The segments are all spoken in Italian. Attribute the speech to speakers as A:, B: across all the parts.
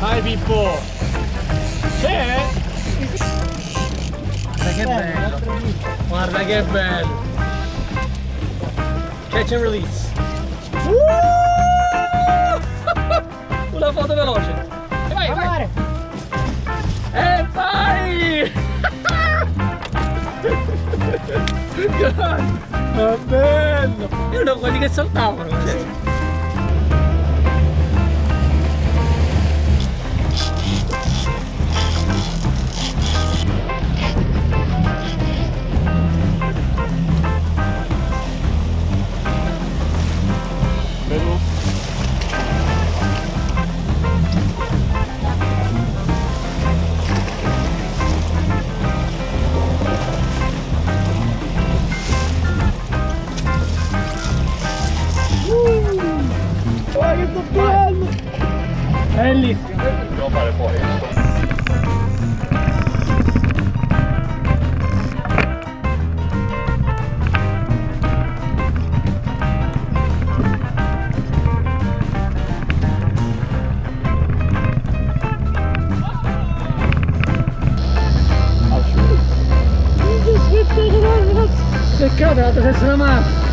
A: Vai Pippo! C'è? Guarda che bello! Guarda che bello! Catch and release! Una foto veloce! E vai, vai! E vai! Ma bello! Erano quelli che saltavano! Cioè. Bellissimo!
B: Devo fare poi.
A: Peccato, l'altra senza la mano!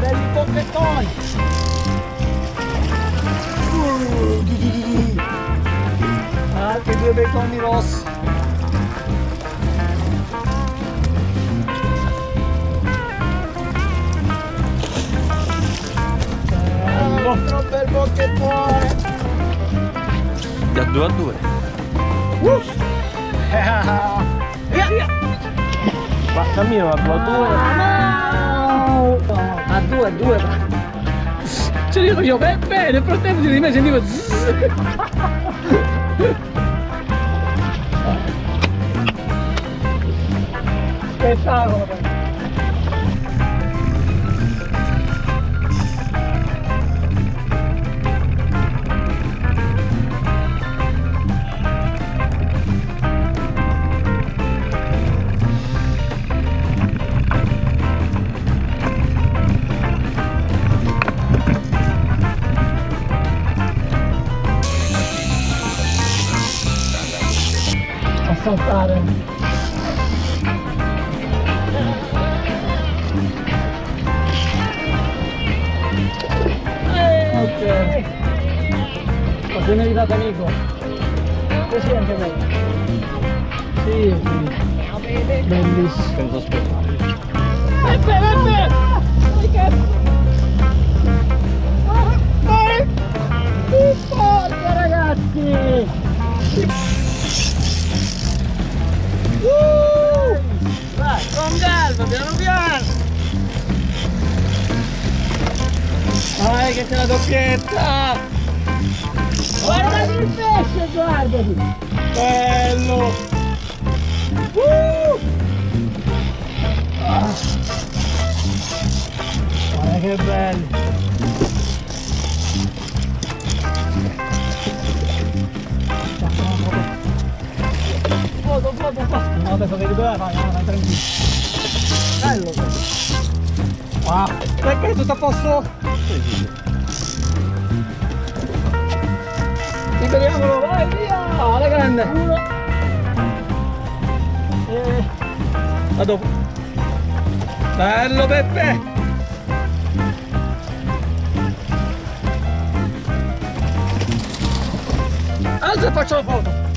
A: Belli bocchettoni! Altri due becconi rossi! Bello! bel bocchettone!
B: Da 2 a 2.
A: Via, via!
B: Ma cammino a 2 a 2.
A: A due, a due. Ci dico io, beh, beh, nel frattempo di me sentivo zzz. Spettacolo. Saltare. Ok. Ma sei meritato amico. Così anche me. Sì, sì. Bellissimo.
B: Senza
A: calma, piano piano! Vai che c'è la doppietta! Guardati il pesce, guardati! Bello! Uh! Ah. Guarda che bello! Foto, foto! No, adesso devi dove vai, vai, tranquillo! Bello! Wow! Perché tutto a posto? Liberiamolo, vai via! Alla grande! Eh, a dopo! Bello Peppe! Alza e faccio la foto!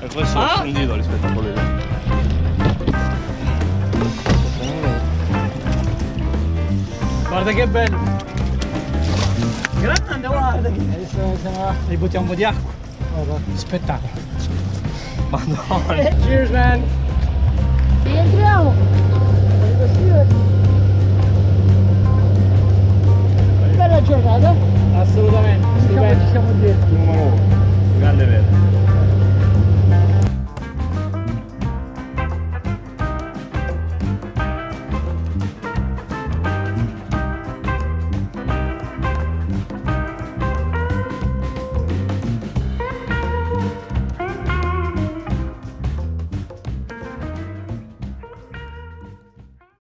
B: E questo
A: Ah?
B: è scendito rispetto a quello lì.
A: Guarda che bello! Grande, guarda! Adesso siamo Gli buttiamo un po' di acqua. Guarda, spettacolo!
B: Madonna.
A: Cheers man!
C: Rientriamo!